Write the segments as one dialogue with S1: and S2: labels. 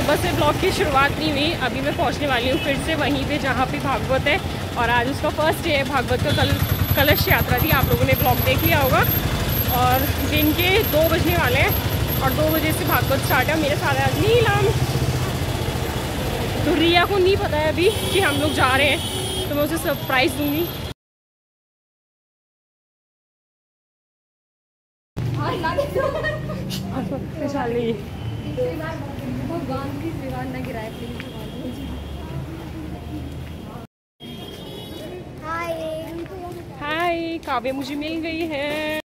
S1: सुबह से ब्लॉग की शुरुआत नहीं हुई। अभी मैं पहुँचने वाली हूँ फिर से वहीं पे जहाँ पे भागवत है। और आज उसका फ़र्स्ट डे है भागवत का कल कलश यात्रा थी। आप लोगों ने ब्लॉग देख लिया होगा। और दिन के दो बजने वाले हैं और दो बजे से भागवत स्टार्ट है। मेरे साथ आज नीलम तो रिया को नहीं पता है अभी कि हम लोग जा रहे हैं। तो मैं उसे सरप्राइज़ दूँगी। वैशाली हाय काव्य मुझे मिल गई है।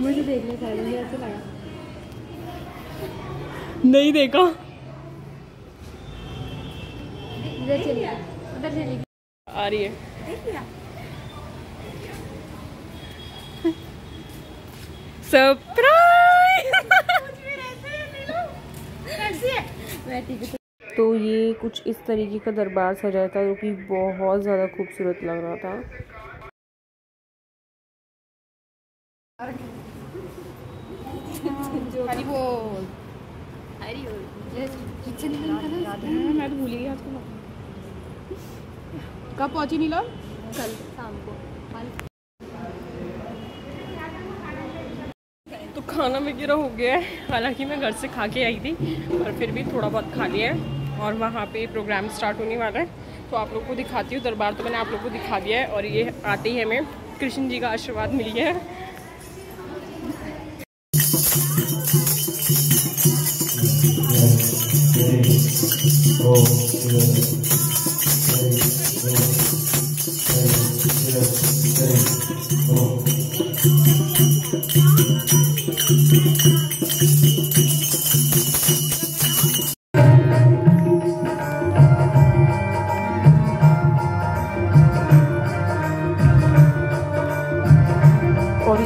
S2: मुझे देखने चाहिए मुझे ऐसा लगा।
S1: नहीं देखा।
S2: उधर
S1: आ रही है। सरप्राइज़ तो ये कुछ इस तरीके का दरबार सजाया था जो कि बहुत ज़्यादा खूबसूरत लग रहा था।
S2: हरी बोल। किचन
S1: मैं तो भूल गई आज को कब पहुँची नीलम?
S2: कल शाम को।
S1: तो खाना वगैरह हो गया है। हालाँकि मैं घर से खा के आई थी पर फिर भी थोड़ा बहुत खा लिया है और वहाँ पे प्रोग्राम स्टार्ट होने वाला है। तो आप लोग को दिखाती हूँ दरबार तो मैंने आप लोग को दिखा दिया है और ये आते ही हमें कृष्ण जी का आशीर्वाद मिल गया है। और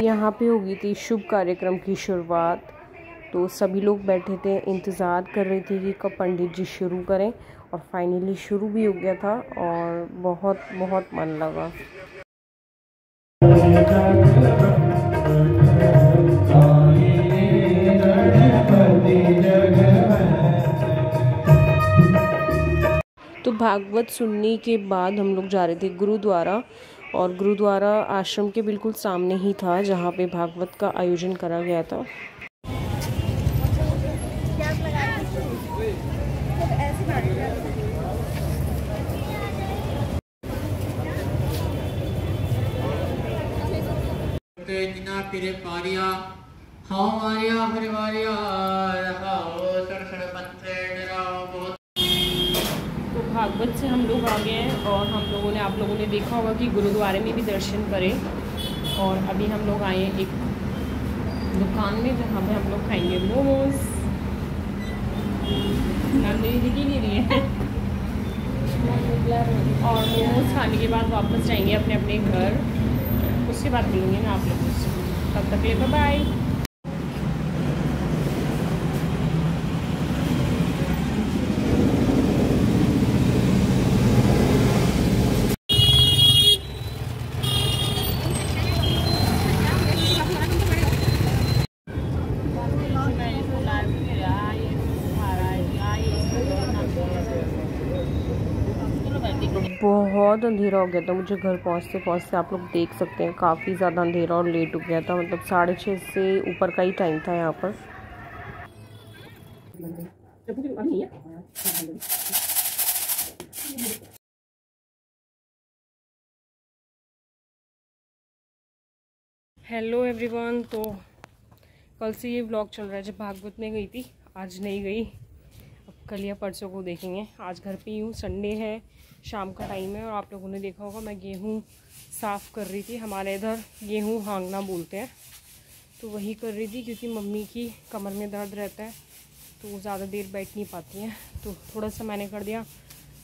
S1: यहाँ पे हो गई थी शुभ कार्यक्रम की शुरुआत। तो सभी लोग बैठे थे, इंतज़ार कर रहे थे कि कब पंडित जी शुरू करें और फाइनली शुरू भी हो गया था और बहुत बहुत मन लगा। भागवत सुनने के बाद हम लोग जा रहे थे गुरुद्वारा और गुरुद्वारा आश्रम के बिल्कुल सामने ही था, जहाँ पे भागवत का आयोजन करा गया था।
S3: पारिया
S1: मारिया भागवत से हम लोग आ गए हैं और हम लोगों ने, आप लोगों ने देखा होगा कि गुरुद्वारे में भी दर्शन करें। और अभी हम लोग आए हैं एक दुकान में जहाँ पे हम लोग खाएँगे मोमोज। दिख ही नहीं रही है। और मोमोज खाने के बाद वापस जाएँगे अपने अपने घर। उसके बाद मिलूँगी मैं आप लोगों से। तब तक ले बाय बहुत अंधेरा हो गया था, मुझे घर पहुँचते पहुँचते आप लोग देख सकते हैं, काफ़ी ज़्यादा अंधेरा और लेट हो गया था मतलब साढ़े छः से ऊपर का ही टाइम था यहाँ पर। हेलो एवरीवन तो कल से ये व्लॉग चल रहा है, जब भागवत में गई थी, आज नहीं गई। अब कल या परसों को देखेंगे। आज घर पे ही हूँ संडे है शाम का टाइम है और आप लोगों ने देखा होगा मैं गेहूँ साफ़ कर रही थी। हमारे इधर गेहूँ हांगना बोलते हैं। तो वही कर रही थी क्योंकि मम्मी की कमर में दर्द रहता है तो ज़्यादा देर बैठ नहीं पाती हैं। तो थोड़ा सा मैंने कर दिया।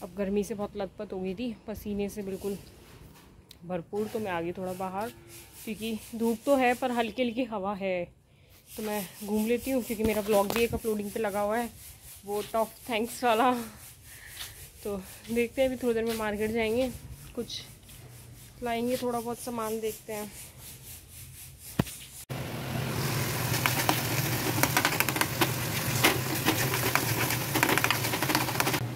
S1: अब गर्मी से बहुत लतपत हो गई थी, पसीने से बिल्कुल भरपूर। तो मैं आ गई थोड़ा बाहर क्योंकि धूप तो है, पर हल्की हल्की हवा है। तो मैं घूम लेती हूँ क्योंकि मेरा ब्लॉग भी एक अपलोडिंग पे लगा हुआ है। वो टॉप थैंक्स वाला तो देखते हैं, अभी थोड़ी देर में मार्केट जाएँगे। कुछ लाएँगे, थोड़ा बहुत सामान देखते हैं।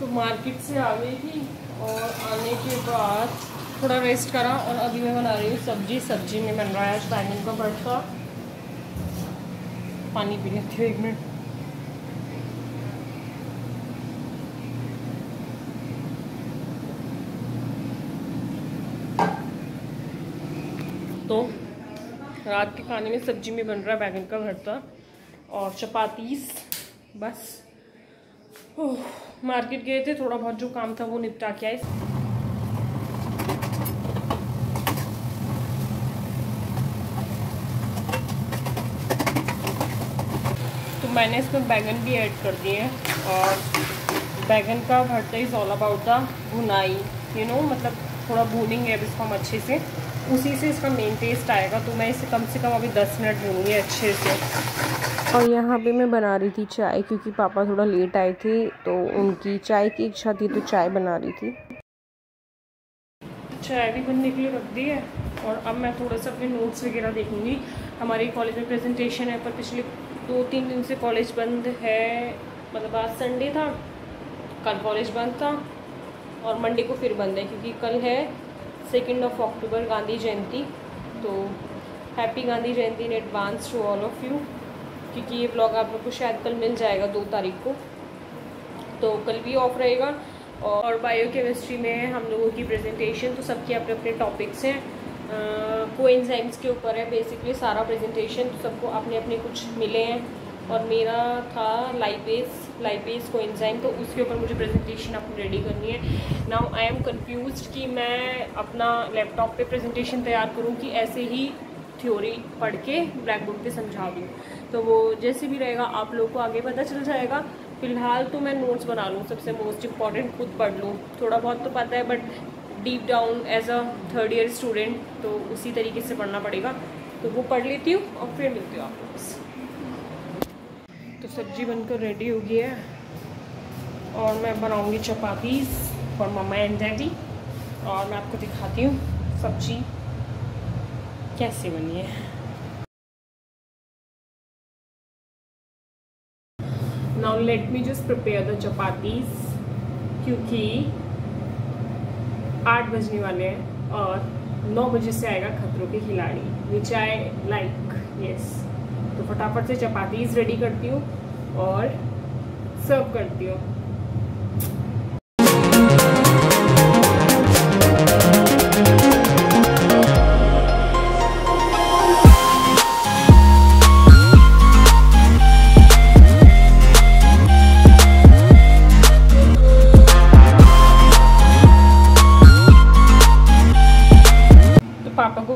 S1: तो मार्केट से आ गई थी और आने के बाद थोड़ा रेस्ट करा और अभी मैं बना रही हूँ सब्ज़ी। सब्ज़ी में बन रहा है बैंगन का भरता। पानी पी लेती हूँ एक मिनट। तो रात के खाने में सब्ज़ी में बन रहा है बैगन का भरता और चपातीस, बस। ओह, मार्केट गए थे, थोड़ा बहुत जो काम था वो निपटा के आए। तो मैंने इसमें बैगन भी ऐड कर दिए और बैगन का bharta is all about the भुनाई यू नो मतलब थोड़ा भूनेंगे अब इसको हम अच्छे से। उसी से इसका मेन टेस्ट आएगा तो मैं इसे कम से कम अभी दस मिनट भूनूँगी अच्छे से। और यहाँ पे मैं बना रही थी चाय क्योंकि पापा थोड़ा लेट आए थे तो उनकी चाय की इच्छा थी तो चाय बना रही थी। चाय भी बनने के लिए रख दी है और अब मैं थोड़ा सा अपने नोट्स वगैरह देखूँगी। हमारे कॉलेज में प्रेजेंटेशन है पर पिछले दो तीन दिन से कॉलेज बंद है मतलब आज संडे था कल कॉलेज बंद था। और मंडे को फिर बंद है क्योंकि कल है second of October Gandhi Jayanti. तो happy Gandhi Jayanti in advance to all of you क्योंकि ये ब्लॉग आप लोग को शायद कल मिल जाएगा दो तारीख को। तो कल भी ऑफ़ रहेगा और बायो केमिस्ट्री में हम लोगों की प्रेजेंटेशन तो सबके अपने अपने टॉपिक्स हैं। को के ऊपर है बेसिकली सारा प्रेजेंटेशन तो सबको अपने अपने कुछ मिले हैं। और मेरा था लाइपेस लाइपेस को एंजाइम तो उसके ऊपर मुझे प्रेजेंटेशन अपनी रेडी करनी है। नाउ आई एम कंफ्यूज कि मैं अपना लैपटॉप पे प्रेजेंटेशन तैयार करूँ कि ऐसे ही थ्योरी पढ़ के ब्लैक बोर्ड पे समझा दूँ। तो वो जैसे भी रहेगा, आप लोग को आगे पता चल जाएगा। फ़िलहाल तो मैं नोट्स बना लूँ, सबसे मोस्ट इंपॉर्टेंट खुद पढ़ लूँ। थोड़ा बहुत तो पता है but deep down as a third year student तो उसी तरीके से पढ़ना पड़ेगा। तो वो पढ़ लेती हूँ और फिर मिलती हूँ आप लोगों सब्ज़ी बनकर रेडी हो गई है। और मैं बनाऊँगी chapati for mumma and daddy और मैं आपको दिखाती हूँ सब्ज़ी कैसे बनी है। Now let me just prepare the chapatis क्योंकि आठ बजने वाले हैं और नौ बजे से आएगा खतरों के खिलाड़ी विच आई लाइक यस तो फटाफट से चपातीस रेडी करती हूँ। और सर्व करती हूँ। पापा को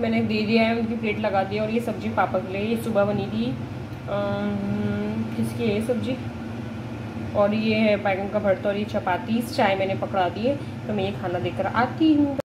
S1: मैंने दे दिया है, उनकी प्लेट लगा दी और ये सब्ज़ी पापा के लिए, ये सुबह बनी थी। किसकी है सब्ज़ी। और ये है बैगन का भरता और ये चपाती चाय मैंने पकड़ा दी है तो मैं ये खाना देकर आती हूँ।